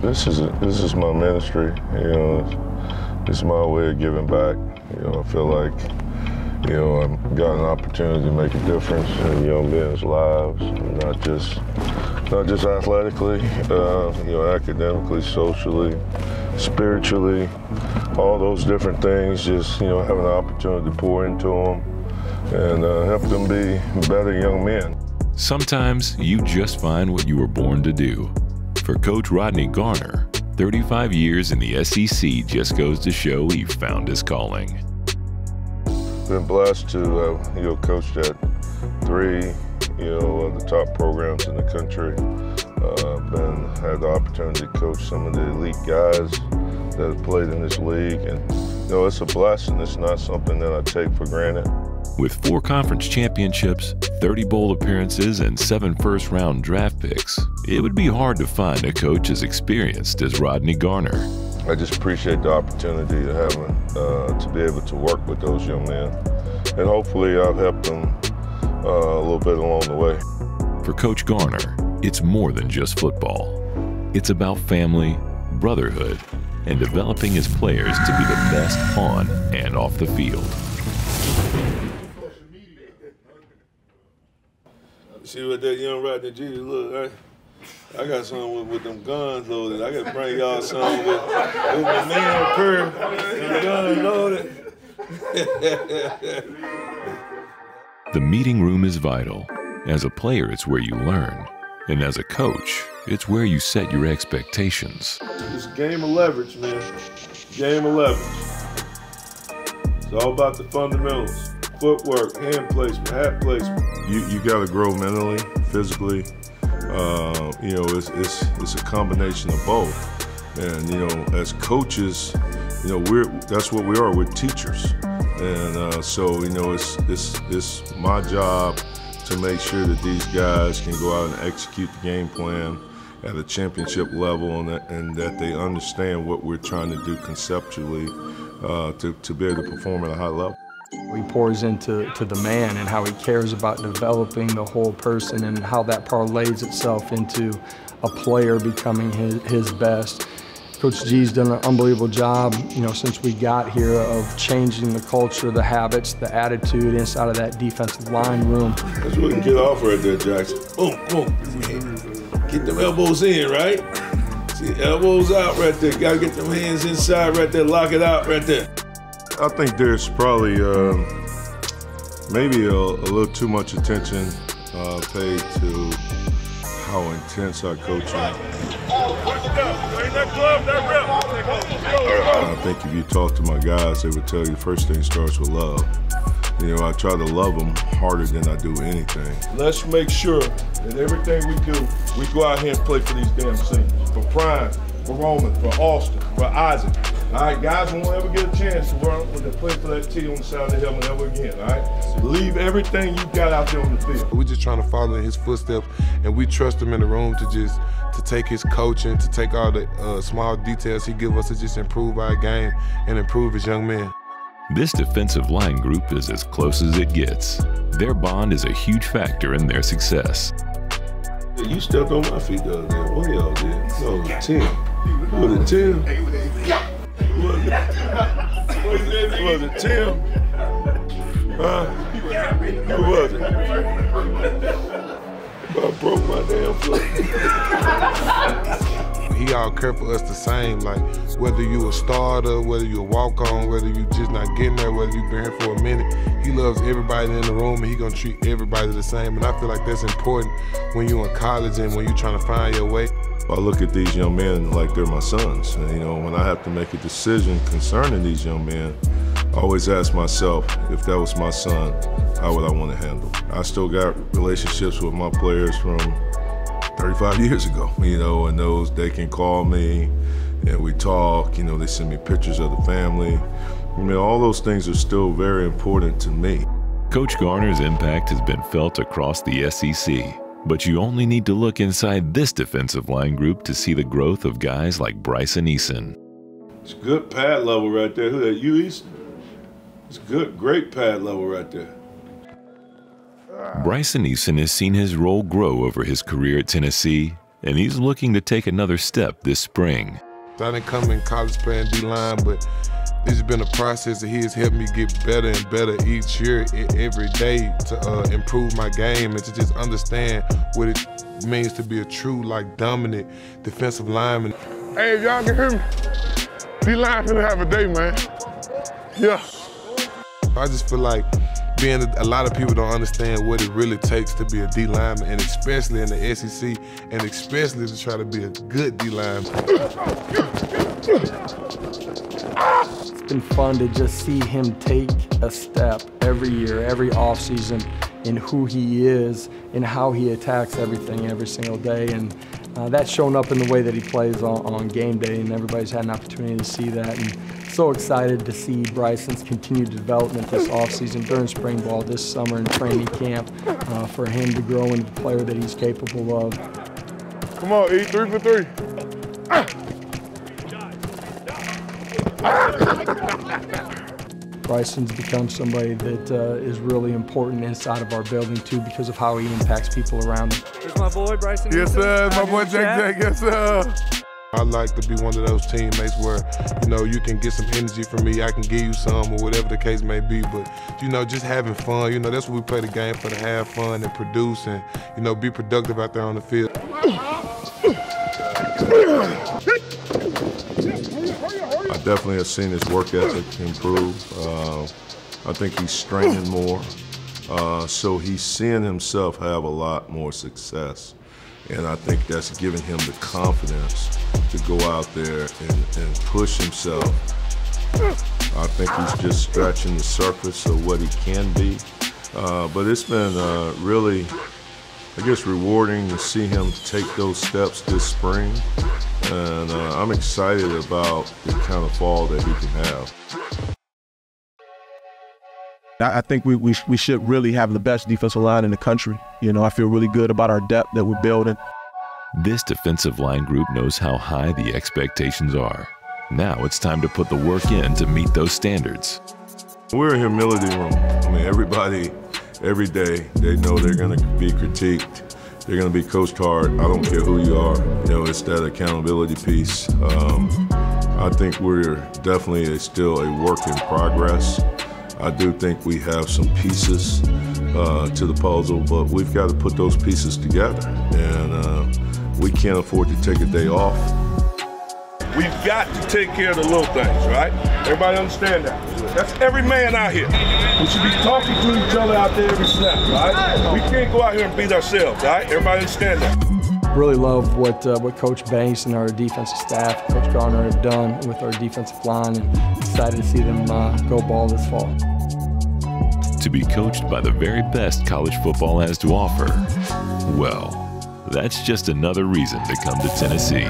This is a, this is my ministry. You know, it's my way of giving back. You know, I feel like you know I've got an opportunity to make a difference in young men's lives, not just not just athletically, uh, you know, academically, socially, spiritually, all those different things. Just you know, having an opportunity to pour into them and uh, help them be better young men. Sometimes you just find what you were born to do. For Coach Rodney Garner, 35 years in the SEC just goes to show he found his calling. Been blessed to uh, you know coach at three you know of the top programs in the country. Uh, been had the opportunity to coach some of the elite guys that have played in this league, and you know it's a blessing. It's not something that I take for granted. With four conference championships, 30 bowl appearances, and seven first round draft picks, it would be hard to find a coach as experienced as Rodney Garner. I just appreciate the opportunity to have uh, to be able to work with those young men, and hopefully I've helped them uh, a little bit along the way. For Coach Garner, it's more than just football. It's about family, brotherhood, and developing his players to be the best on and off the field. See what that young Rodney Jesus look, right? I got some with, with them guns loaded. I gotta bring y'all some with, with my man Per, them guns loaded. the meeting room is vital. As a player, it's where you learn. And as a coach, it's where you set your expectations. It's a game of leverage, man. Game of leverage. It's all about the fundamentals. Footwork, hand placement, hat placement. You you gotta grow mentally, physically. Uh, you know, it's, it's it's a combination of both. And you know, as coaches, you know, we're that's what we are. We're teachers, and uh, so you know, it's it's it's my job to make sure that these guys can go out and execute the game plan at a championship level and that, and that they understand what we're trying to do conceptually uh, to, to be able to perform at a high level. He pours into to the man and how he cares about developing the whole person and how that parlays itself into a player becoming his, his best. Coach G's done an unbelievable job, you know, since we got here of changing the culture, the habits, the attitude inside of that defensive line room. That's what get off right there, Jackson. Boom, boom. Get them elbows in, right? See, elbows out right there. Gotta get them hands inside right there. Lock it out right there. I think there's probably uh, maybe a, a, little too much attention uh, paid to how intense our coaching. I think if you talk to my guys, they would tell you first thing starts with love. You know, I try to love them harder than I do anything. Let's make sure that everything we do, we go out here and play for these damn seniors. For Prime, for Roman, for Austin, for Isaac. All right, guys we won't ever get a chance to run the play for that T on the side of the helmet ever again. All right, leave everything you got out there on the field. We're just trying to follow in his footsteps, and we trust him in the room to just to take his coaching, to take all the uh, small details he give us to just improve our game and improve his young men. This defensive line group is as close as it gets. Their bond is a huge factor in their success. You stepped on my feet the other day. What y'all did? No, Tim. Was it Tim? Was it, was it Tim? Huh? Who was it? I broke my damn foot. he all care for us the same. Like whether you a starter, whether you a walk on, whether you just not getting there, whether you been here for a minute, he loves everybody in the room and he gonna treat everybody the same. And I feel like that's important when you in college and when you trying to find your way. I look at these young men like they're my sons. And, you know, when I have to make a decision concerning these young men, I always ask myself, if that was my son, how would I want to handle? I still got relationships with my players from 35 years ago, you know, and those, they can call me and we talk, you know, they send me pictures of the family. I mean, all those things are still very important to me. Coach Garner's impact has been felt across the SEC, but you only need to look inside this defensive line group to see the growth of guys like Bryson Eason. It's good pad level right there. Who that, you Eason? It's good, great pad level right there. Bryson Eason has seen his role grow over his career at Tennessee, and he's looking to take another step this spring. I didn't come in college playing D-line, but this has been a process that he has helped me get better and better each year, every day to uh, improve my game and to just understand what it means to be a true, like, dominant defensive lineman. Hey, if y'all can hear me, D-line finna have a day, man. Yeah. I just feel like being a, lot of people don't understand what it really takes to be a D lineman, and especially in the SEC, and especially to try to be a good D lineman. It's been fun to just see him take a step every year, every offseason in who he is and how he attacks everything every single day. And uh, that's shown up in the way that he plays on, on, game day, and everybody's had an opportunity to see that. And so excited to see Bryson's continued development this offseason during spring ball, this summer in training camp, uh, for him to grow into the player that he's capable of. Come on, E, three for three. Ah. Bryson's become somebody that uh, is really important inside of our building too because of how he impacts people around him. There's my boy Bryson. Yes, sir. My boy Jack Jack. Yes, sir. I like to be one of those teammates where, you know, you can get some energy from me, I can give you some, or whatever the case may be. But, you know, just having fun, you know, that's what we play the game for to have fun and produce and, you know, be productive out there on the field. definitely have seen his work ethic improve. Uh, I think he's straining more. Uh, so he's seeing himself have a lot more success. And I think that's giving him the confidence to go out there and, and push himself. I think he's just scratching the surface of what he can be. Uh, but it's been uh, really, I guess, rewarding to see him take those steps this spring and uh, I'm excited about the kind of fall that he can have. I think we, we, we should really have the best defensive line in the country. You know, I feel really good about our depth that we're building. This defensive line group knows how high the expectations are. Now it's time to put the work in to meet those standards. We're a humility room. I mean, everybody, every day, they know they're going to be critiqued they're going to be coached hard. I don't care who you are. You know, it's that accountability piece. Um, I think we're definitely still a work in progress. I do think we have some pieces uh, to the puzzle, but we've got to put those pieces together. And uh, we can't afford to take a day off. We've got to take care of the little things, right? Everybody understand that? That's every man out here. We should be talking to each other out there every snap, right? We can't go out here and beat ourselves, right? Everybody understand that? Really love what uh, what Coach Banks and our defensive staff, Coach Garner, have done with our defensive line, and excited to see them uh, go ball this fall. To be coached by the very best college football has to offer, well, that's just another reason to come to Tennessee.